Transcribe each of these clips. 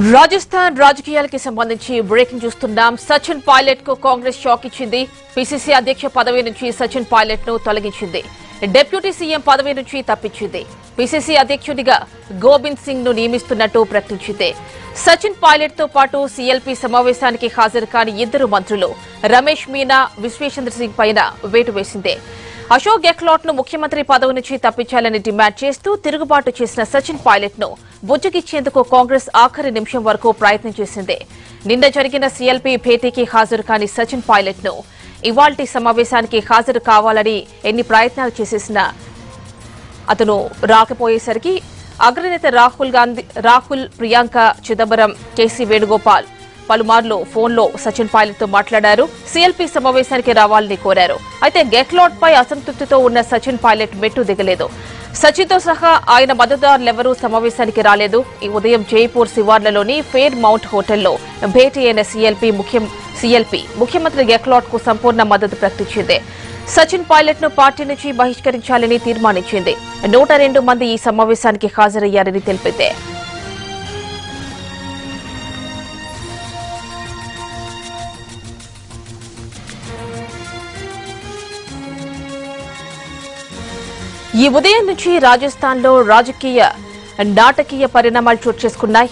రాజస్థాన్ రాజకీయాలకి సంబంధించి బ్రేకింగ్ చూస్తున్నాం. సచిన్ పైలట్కు కాంగ్రెస్ షాక్ ఇచ్చింది. పిసిసి అధ్యక్ష పదవి నుంచి సచిన్ పైలట్ను తొలగించింది. డిప్యూటీ సీఎం పదవి నుంచి తప్పించింది. పిసిసి అధ్యక్షుడిగా గోవింద్ సింగ్ను నియమిస్తున్నట్టు ప్రకటించింది. సచిన్ పైలట్తో పాటు సీఎల్పీ సమావేశానికి హాజరు కాని ఇద్దరు మంత్రులు రమేష్ మీనా విశ్వేశ్వర సింగ్ పైన వేటు వేసింది. అశోక్ గెహ్లాట్ను ముఖ్యమంత్రి పదవి నుంచి తప్పించాలని డిమాండ్ చేస్తూ తిరుగుబాటు చేసిన సచిన్ పైలట్ను బుజ్జగిచ్చేందుకు కాంగ్రెస్ ఆఖరి నిమిషం వరకు ప్రయత్నం చేసింది. నిన్న జరిగిన సీఎల్పీ భేటీకి హాజరు కాని సచిన్ పైలట్ను ఇవాల్టి సమావేశానికి హాజరు కావాలని ఎన్ని ప్రయత్నాలు చేసేసినా అతను రాకపోయేసరికి అగ్రనేత రాహుల్ గాంధీ రాహుల్ ప్రియాంక చిదంబరం కేసీ వేణుగోపాల్ పలుమార్లు ఫోన్లో సచిన్ పైలట్తో మాట్లాడారు. సీఎల్పీ సమావేశానికి రావాలని కోరారు. అయితే గెహ్లాట్ పై అసంతృప్తితో ఉన్న సచిన్ పైలట్ మెట్టు దిగలేదు. సచిన్తో సహా ఆయన మద్దతుదారులెవరూ సమావేశానికి రాలేదు. ఈ ఉదయం జైపూర్ శివార్లలోని ఫేర్ మౌంట్ హోటల్లో భేటీ అయిన సీఎల్పీ ముఖ్యం సీఎల్పీ ముఖ్యమంత్రి గెహ్లాట్కు సంపూర్ణ మద్దతు ప్రకటించింది. సచిన్ పైలట్ను పార్టీ నుంచి బహిష్కరించాలని తీర్మానించింది. నూట రెండు మంది ఈ సమావేశానికి హాజరయ్యారని తెలిపింది. ఈ ఉదయం నుంచి రాజస్థాన్లో రాజకీయ నాటకీయ పరిణామాలు చోటు చేసుకున్నాయి.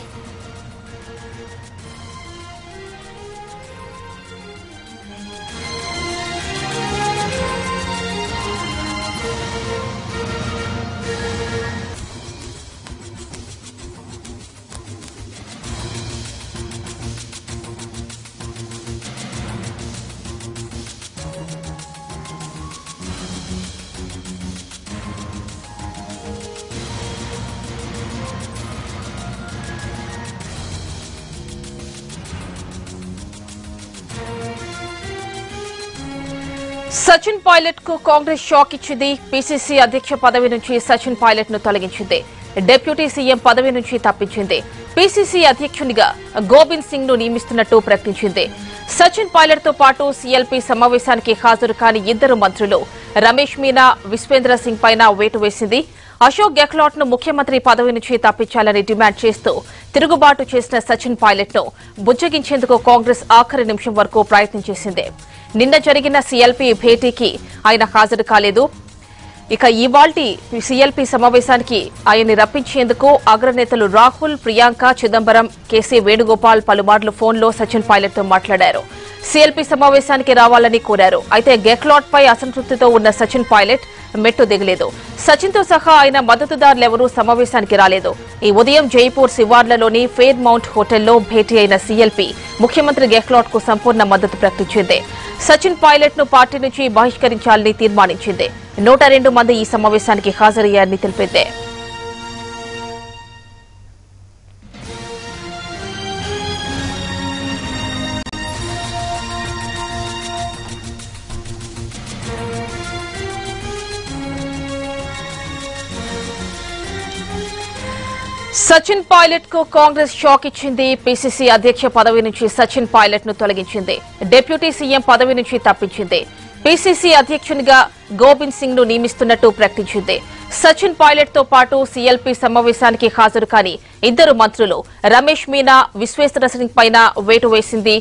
సచిన్ పైలట్కు కాంగ్రెస్ షాక్ ఇచ్చింది. పిసిసి అధ్యక్ష పదవి నుంచి సచిన్ పైలట్ను తొలగించింది. డిప్యూటీ సీఎం పదవి నుంచి తప్పించింది. పిసిసి అధ్యక్షునిగా గోవింద్ సింగ్ను నియమిస్తున్నట్టు ప్రకటించింది. సచిన్ పైలట్తో పాటు సీఎల్పీ సమావేశానికి హాజరు కాని ఇద్దరు మంత్రులు రమేష్ మీనా విశ్వేంద్ర సింగ్ పైన వేటు వేసింది. అశోక్ గెహ్లాట్ను ముఖ్యమంత్రి పదవి నుంచి తప్పించాలని డిమాండ్ చేస్తూ తిరుగుబాటు చేసిన సచిన్ పైలట్ను బుజ్జగించేందుకు కాంగ్రెస్ ఆఖరి నిమిషం వరకు ప్రయత్నం చేసింది. నిన్న జరిగిన సీఎల్పీ భేటీకి ఆయన హాజరు కాలేదు. ఇక ఇవాల్టి సీఎల్పీ సమావేశానికి ఆయన్ని రప్పించేందుకు అగ్రనేతలు రాహుల్ ప్రియాంక చిదంబరం కేసీ వేణుగోపాల్ పలుమార్లు ఫోన్లో సచిన్ పైలట్తో మాట్లాడారు సీఎల్పీ సమావేశానికి రావాలని కోరారు. అయితే గెహ్లాట్ పై అసంతృప్తితో ఉన్న సచిన్ పైలట్ మెట్టు దిగలేదు. సచిన్తో సహా ఆయన మద్దతుదారులెవరూ సమావేశానికి రాలేదు. ఈ ఉదయం జైపూర్ శివార్లలోని ఫేర్ మౌంట్ హోటల్లో భేటీ అయిన సీఎల్పీ ముఖ్యమంత్రి గెహ్లాట్కు సంపూర్ణ మద్దతు ప్రకటించింది. సచిన్ పైలట్ను పార్టీ నుంచి బహిష్కరించాలని తీర్మానించింది. నూట రెండు మంది ఈ సమావేశానికి హాజరయ్యారని తెలిపింది. సచిన్ పైలట్కు కాంగ్రెస్ షాక్ ఇచ్చింది. పిసిసి అధ్యక్ష పదవి నుంచి సచిన్ పైలట్ను తొలగించింది. డిప్యూటీ సీఎం పదవి నుంచి తప్పించింది. పిసిసి అధ్యక్షునిగా గోవింద్ సింగ్ను నియమిస్తున్నట్టు ప్రకటించింది. సచిన్ పైలట్తో పాటు సీఎల్పీ సమావేశానికి హాజరు కాని ఇద్దరు మంత్రులు రమేష్ మీనా విశ్వేశ్వర సింగ్ పైన వేటు వేసింది.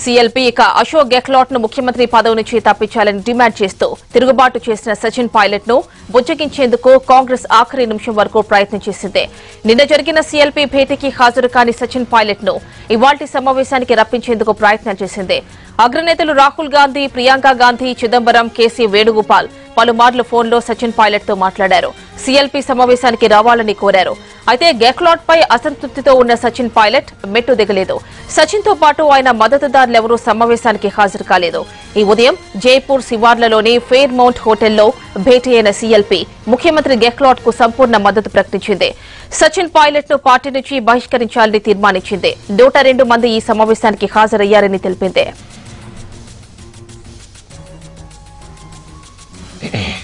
సీఎల్పీ ఇక అశోక్ గెహ్లాట్ను ముఖ్యమంత్రి పదవి నుంచి తప్పించాలని డిమాండ్ చేస్తూ తిరుగుబాటు చేసిన సచిన్ పైలట్ను బుజ్జగించేందుకు కాంగ్రెస్ ఆఖరి నిమిషం వరకు ప్రయత్నం చేసింది. నిన్న జరిగిన సీఎల్పీ భేటీకి హాజరు కాని సచిన్ పైలట్ను ఇవాల్టి సమావేశానికి రప్పించేందుకు ప్రయత్నం చేసింది. అగ్రనేతలు రాహుల్ గాంధీ ప్రియాంక గాంధీ చిదంబరం కేసీ వేణుగోపాల్ పలుమార్లు ఫోన్లో సచిన్ పైలట్తో మాట్లాడారు. సీఎల్పీ సమావేశానికి రావాలని కోరారు. అయితే గెహ్లాట్ పై అసంతృప్తితో ఉన్న సచిన్ పైలట్ మెట్టు దిగలేదు. సచిన్తో పాటు ఆయన మద్దతుదారులెవరూ సమావేశానికి హాజరు కాలేదు. ఈ ఉదయం జైపూర్ శివార్లలోని ఫేర్ మౌంట్ హోటల్లో భేటీ అయిన సీఎల్పీ ముఖ్యమంత్రి గెహ్లాట్కు సంపూర్ణ మద్దతు ప్రకటించింది. సచిన్ పైలట్ను పార్టీ నుంచి బహిష్కరించాలని తీర్మానించింది. నూట రెండు మంది ఈ సమావేశానికి హాజరయ్యారని తెలిపింది. Eh.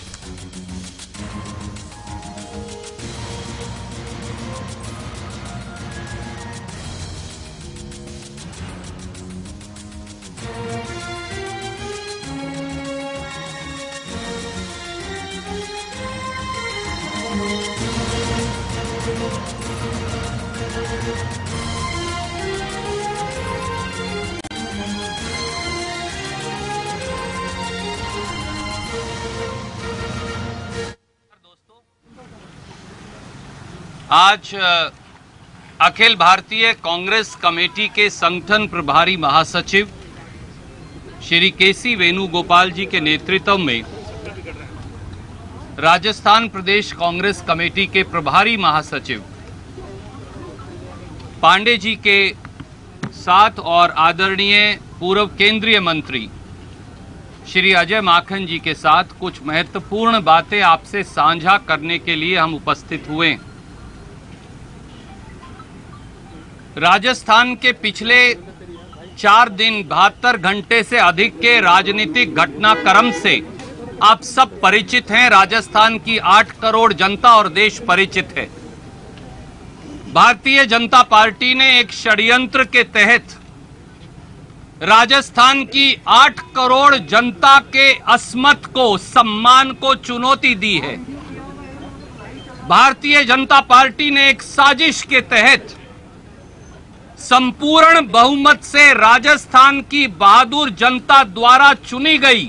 आज अखिल भारतीय कांग्रेस कमेटी के संगठन प्रभारी महासचिव श्री केसी वेणुगोपाल जी के नेतृत्व में राजस्थान प्रदेश कांग्रेस कमेटी के प्रभारी महासचिव पांडे जी के साथ और आदरणीय पूर्व केंद्रीय मंत्री श्री अजय माखन जी के साथ कुछ महत्वपूर्ण बातें आपसे साझा करने के लिए हम उपस्थित हुए हैं। राजस्थान के पिछले चार दिन बहत्तर घंटे से अधिक के राजनीतिक घटनाक्रम से आप सब परिचित हैं। राजस्थान की आठ करोड़ जनता और देश परिचित है। भारतीय जनता पार्टी ने एक षड्यंत्र के तहत राजस्थान की आठ करोड़ जनता के अस्मत को, सम्मान को चुनौती दी है। भारतीय जनता पार्टी ने एक साजिश के तहत संपूर्ण बहुमत से राजस्थान की बहादुर जनता द्वारा चुनी गई।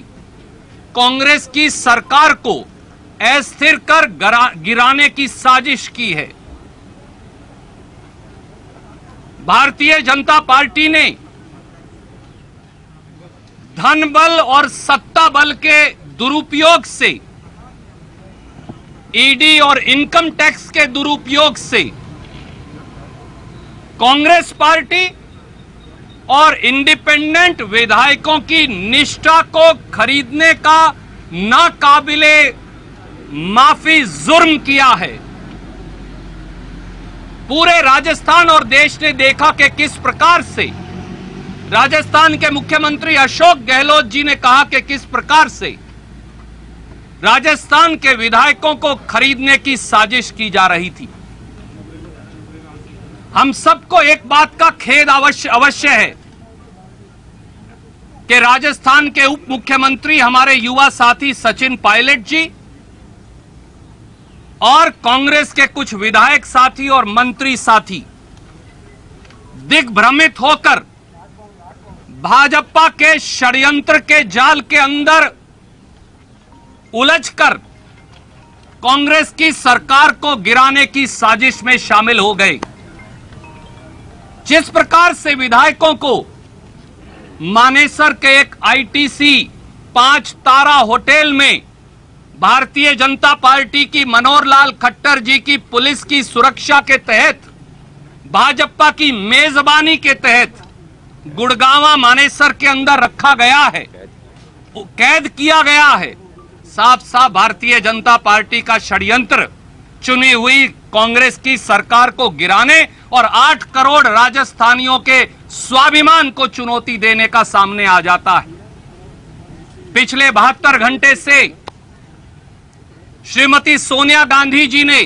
कांग्रेस की सरकार को अस्थिर कर गिराने की साजिश की है। भारतीय जनता पार्टी ने धन बल और सत्ता बल के दुरुपयोग से ईडी और इनकम टैक्स के दुरुपयोग से कांग्रेस पार्टी और इंडिपेंडेंट विधायकों की निष्ठा को खरीदने का नाकाबिले माफ़ी जुर्म किया है। पूरे राजस्थान और देश ने देखा कि किस प्रकार से राजस्थान के मुख्यमंत्री अशोक गहलोत जी ने कहा कि किस प्रकार से राजस्थान के विधायकों को खरीदने की साजिश की जा रही थी। हम सबको एक बात का खेद अवश्य अवश्य है कि राजस्थान के उप मुख्यमंत्री हमारे युवा साथी सचिन पायलट जी और कांग्रेस के कुछ विधायक साथी और मंत्री साथी दिग्भ्रमित होकर भाजपा के षड्यंत्र के जाल के अंदर उलझकर कांग्रेस की सरकार को गिराने की साजिश में शामिल हो गए। जिस प्रकार से विधायकों को मानेसर के एक आईटीसी पाँच तारा होटल में भारतीय जनता पार्टी की मनोहर लाल खट्टर जी की पुलिस की सुरक्षा के तहत, भाजपा की मेजबानी के तहत गुड़गावा मानेसर के अंदर रखा गया है। कैद किया गया है। साफ़ साफ़ भारतीय जनता पार्टी का षड्यंत्र चुनी हुई कांग्रेस की सरकार को गिराने और आठ करोड़ राजस्थानियों के स्वाभिमान को चुनौती देने का सामने आ जाता है। पिछले बहत्तर घंटे से श्रीमती सोनिया गांधी जी ने